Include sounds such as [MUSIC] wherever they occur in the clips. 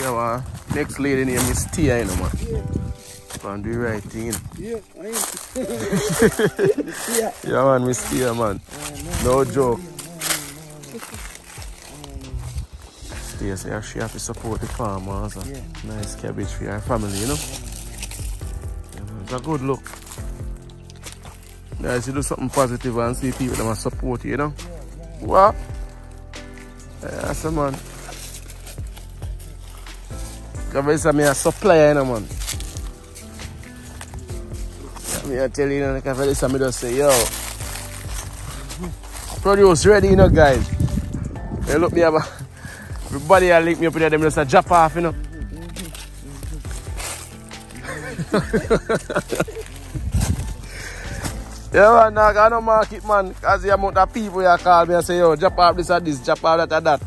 Yeah, daddy, our next lady name is Tia, you know, man. Yeah, Man, do the right thing, you know. yeah, I [LAUGHS] yeah. Yeah, man, Miss Tia, man. Uh, No joke. no, Tia say she have to support the farmers. and Yeah. Nice cabbage for her family, you know. Yeah, man, it's a good look. Nice to do something positive and see people that support you, you know. What? Yeah, that's a man. Because I'm a supplier, you know, man. Yeah, me I tell you, you know, like I feel me say, yo, produce ready, you know, guys. They look me up, everybody I link me up with them, just a drop off, you know. [LAUGHS] Yeah, man, nah, got no market, man. Because the amount of people you call me and say, yo, drop off this or this, drop off that or that.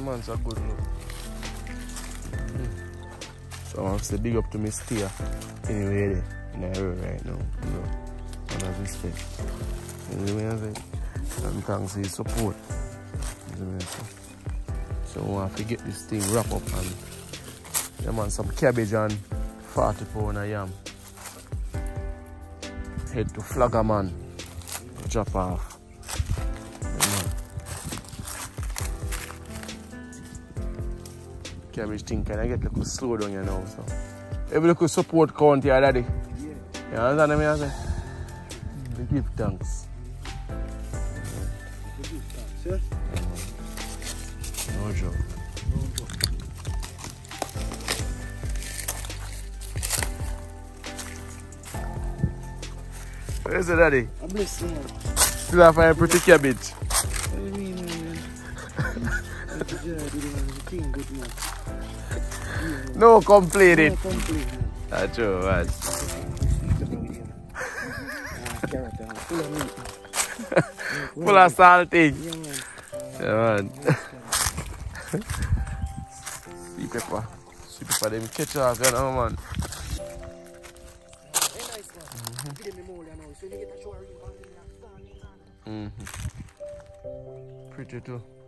Yeah, man, it's a good look. Hmm. So I have to say big up to Miss Tia. Anyway, there, in the right now. You know, and I respect. Anyway, I say, and thanks for your support. You know what? So I have to get this thing wrap up and, yeah, man, some cabbage and 40 pound of yam head to Flagaman. Drop off. Cabbage thing can I get a little slow down you know so. Every little support count here daddy. Yeah. You understand me I say? We give thanks. Sir? No joke. Where is it daddy? I bless you. man. Still have a pretty cabbage. What do you mean, [LAUGHS] No complete no complete. Aduh, mas. Pula salting. Jaman. Sweet pepper. Sweet pepper dem catch up, you man. Mm -hmm. Pretty too.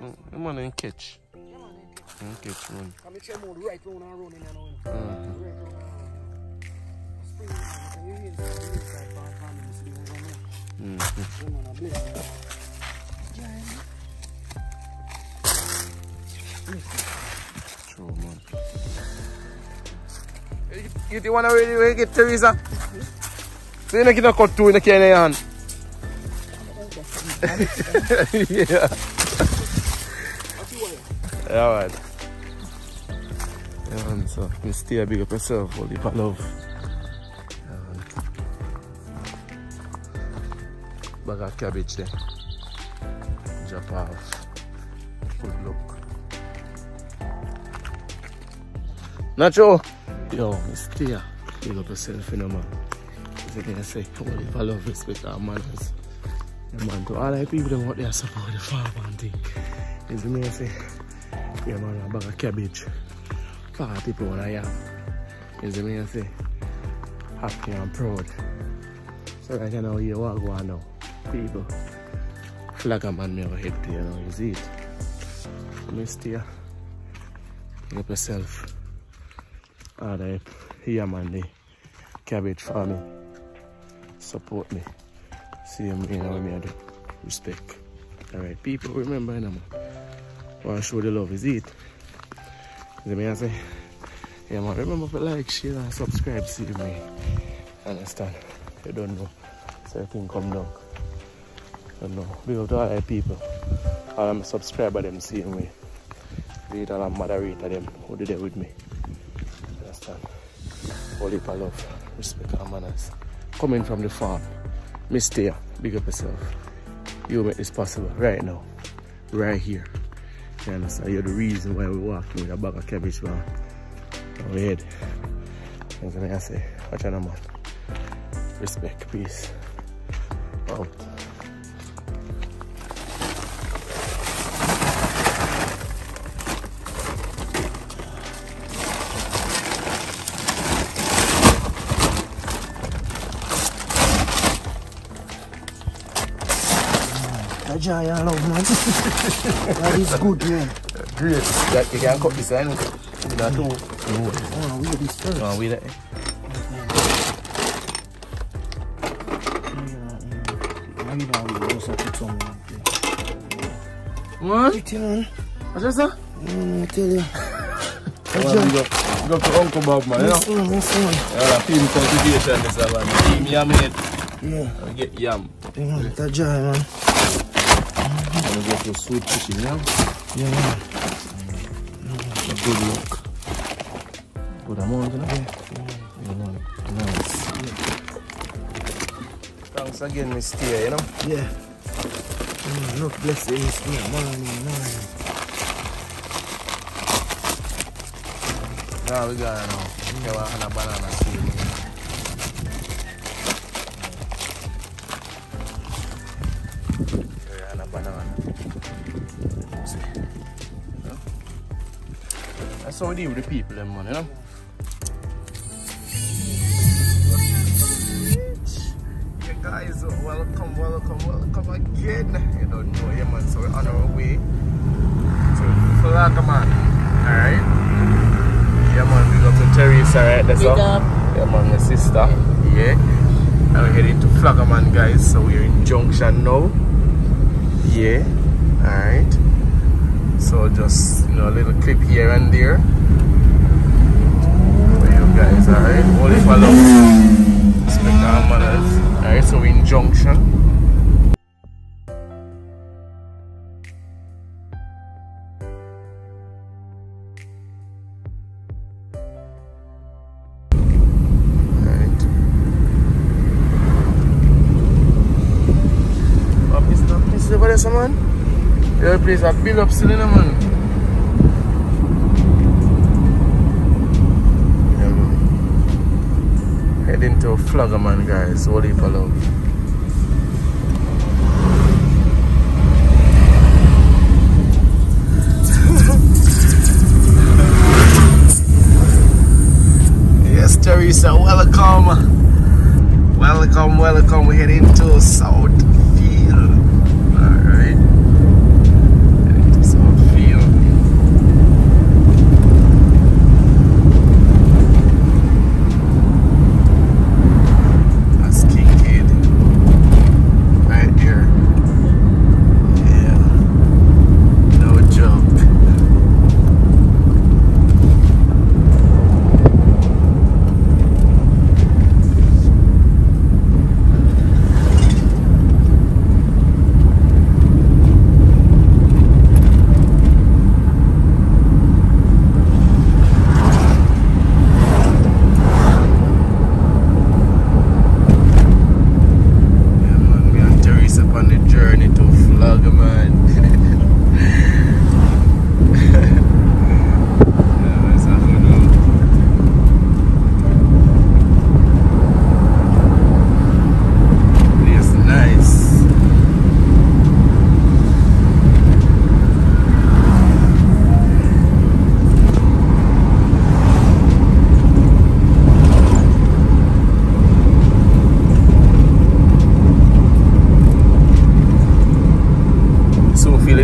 Mm, the man ain't catch. Yeah, man. Mm, catch, man. Come and try mold right round and round in there now, you know. Mm. Right round and round. Spring, man, you can use it, you use that for farming, so you don't know. Mm -hmm. Yeah, man, I bless you. Yeah, True, man. You, you wanna really, really get Teresa? So you know, get a cut two in the can in your hand. yeah. Yeah, man. Yeah, man, so you stay big up yourself, all the love. Yeah. Bag of cabbage there. Drop off. Good look. Nacho! Yo, Tia, big up yourself, you know, man. As I can say, all the love, respect, our manners. Yeah, man, to all the people that want their support the farm and thing. Is me I yeah, man, a bag of cabbage. 40 pound of yam. Is me I say, happy and proud. So right now, you what go on now. People, flag a man me over head you you see it. Miss Tia, pick up yourself. Alright, the yam and the cabbage for me. Support me. See me, you know what I. Respect. Alright, people, remember, you know, man. To show the love is it. See me I say, yeah, man, remember to like, share, and subscribe, see me. Understand? You don't know. Think come down. I don't know. Big up to all the people. All my subscriber them me. Read all the moderator them who did it with me. Understand? All heap of love, respect and manners. Coming from the farm. Miss Tia, big up yourself. You make this possible right now. Right here. You understand? You're the reason why we're walking with a bag of cabbage man. On our head. Know what I say? Watch out, man. Respect, peace. Out. Joy and love, man. [LAUGHS] that is good, man. Great. That you can cut this end. You know, too. No. Oh, we this first. No, wait. Yeah, yeah. Maybe now we just have to put some in there. What? Pretty, man. What's that, sir? Mm, I tell you. Well, we go, we go to Uncle Bob, man, you know? Yes, man, yes, man. Yeah, team cultivation this is man. Team yam in it. Yeah, We get yam. yeah, man. That joy, man. Go to sweet fishing, yeah? Yeah, man. Good luck. Good amount, you know? Yeah. Yeah, man. Nice. Thanks again, Miss Tia, you know? Yeah. Mm, look, blessings. Yeah, morning, morning. Now we got, you know, okay, well, and a banana seed. That's how we deal with the people, them, man, you know? Yeah, guys, welcome, welcome, welcome again. You don't know, yeah, man. So we're on our way to Flagaman. Alright? Yeah, man, we go to Teresa, right? That's Big all. up. Yeah, man, my sister. Yeah. And we're heading to Flagaman, guys. So we're in Junction now. Yeah. Alright. So just, you know, a little clip here and there. For you guys, alright? Only follow. Respect our manners. Alright, so we're in Junction. Yeah, please, I build up a man. Man. Heading to Flagaman, guys. Holy for love. Yes, Teresa, welcome. Welcome, welcome. We're heading to Southfield.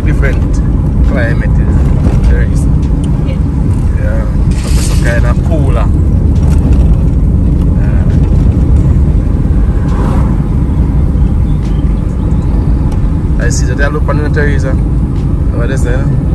Different climate there is. Yeah, it's some kind of cooler. Yeah. I see that they look on the Teresa. What is that?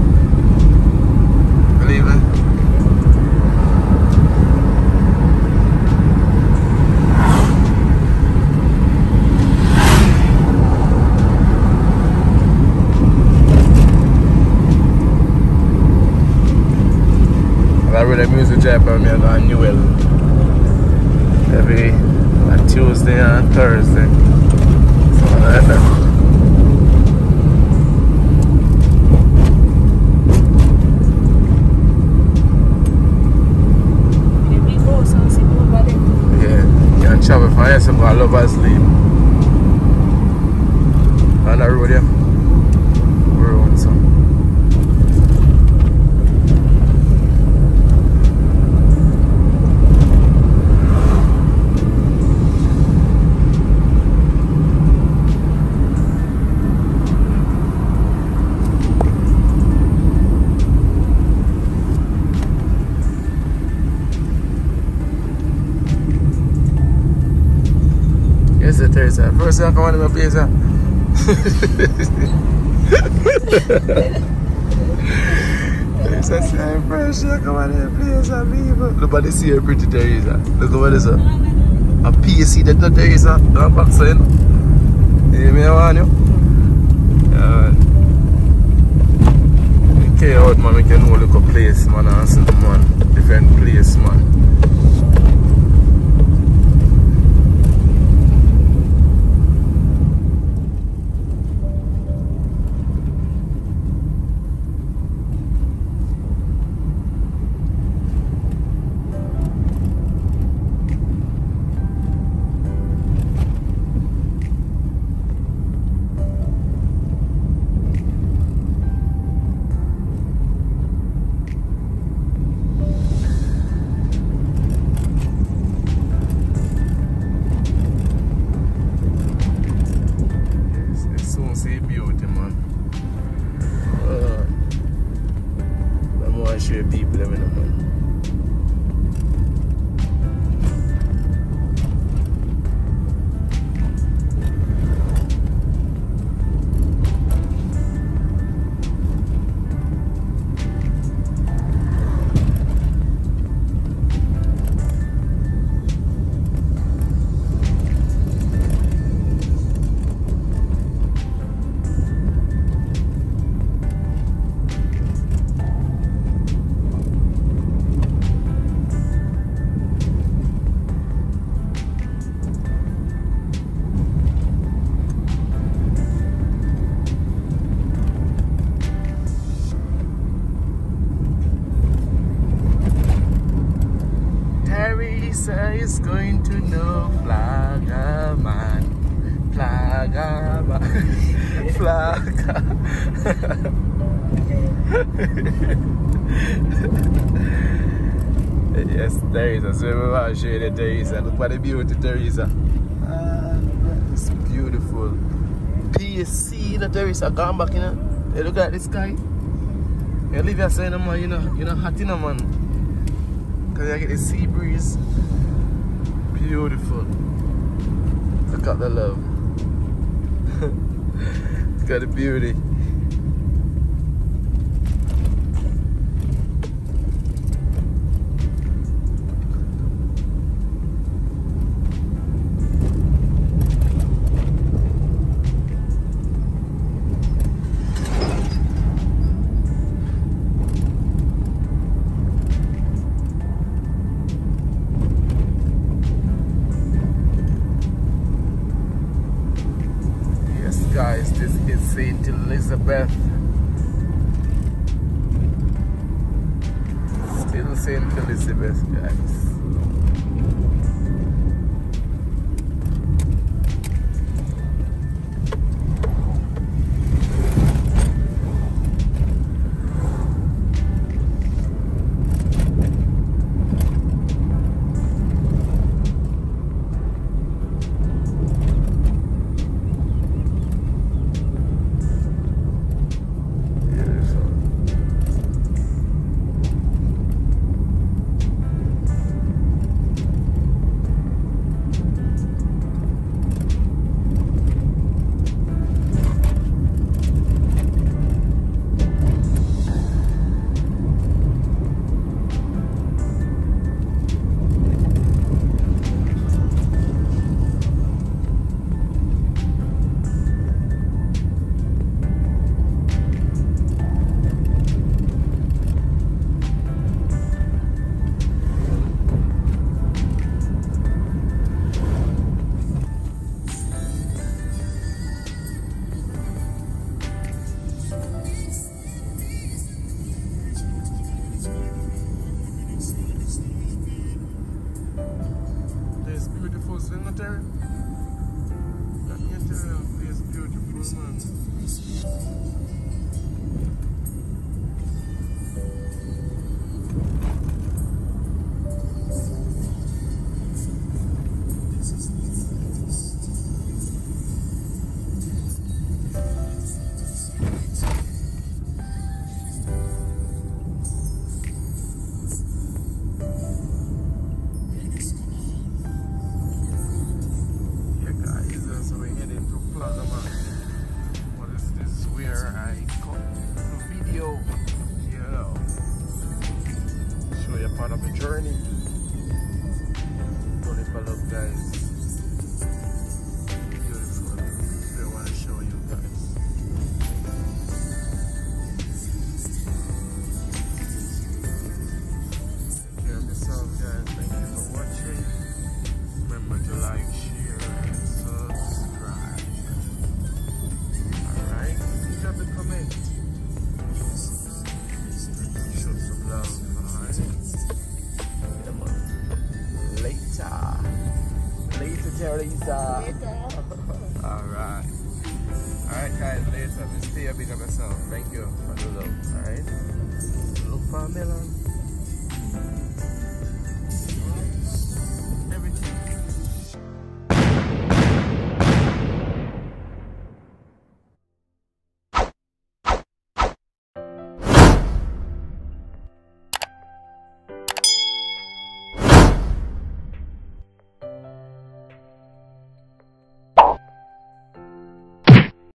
Drive go on Newell. Every Tuesday and Thursday. That. The big house and sit over there. Yeah, you can travel from here, so go Lover's Lane. On the road, yeah. We're on some. Yes, sir, Teresa. First time I come on in my place, sir. Teresa say, first time I come on in my place, sir, people. Look at this here, pretty Teresa. Look over this, sir. A PC that the Teresa. Don't back saying. You hear me, I want you? Yeah, man. Okay, out, man. We can know look a place, man, and see, man. Different place, man. People them in the man. Yes, Teresa. So show you the Teresa. Look at the beauty, Teresa. Ah, it's beautiful. PSC, the Teresa. Come back, you know. Hey, look at this guy. You live here saying, man, you know, you know, hot, you know, man. Cause I get the sea breeze. Beautiful. Look at the love. [LAUGHS] Look at the beauty. Guys. day. Stay a bigger myself. Thank you for the love. Alright? Look for.